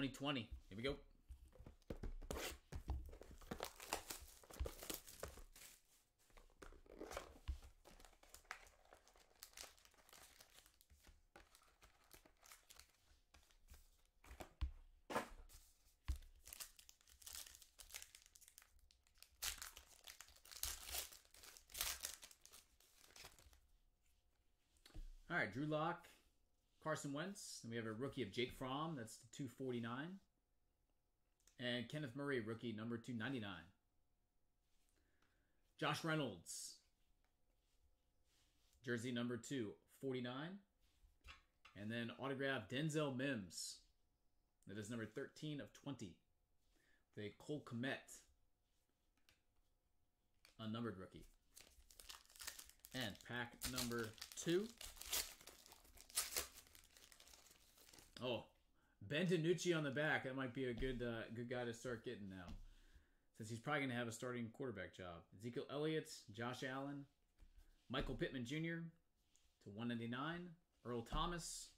2020. Here we go. All right, Drew Lock, Carson Wentz. And we have a rookie of Jake Fromm. That's the 249. And Kenneth Murray, rookie number 299. Josh Reynolds, jersey number 249. And then autograph Denzel Mims. That is number 13 of 20. The Cole Kmet, unnumbered rookie. And pack number two. Oh, Ben DiNucci on the back. That might be a good uh, good guy to start getting now, since he's probably going to have a starting quarterback job. Ezekiel Elliott, Josh Allen, Michael Pittman Jr. to 199, Earl Thomas,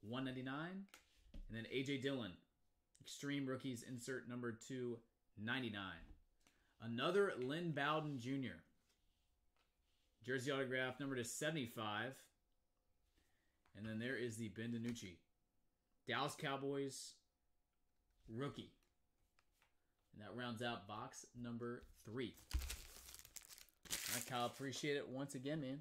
199, and then AJ Dillon, Extreme Rookies insert number 299. Another Lynn Bowden Jr. Jersey autograph number to 75. And then there is the Ben DiNucci. Dallas Cowboys rookie. And that rounds out box number three. All right, Kyle, appreciate it once again, man.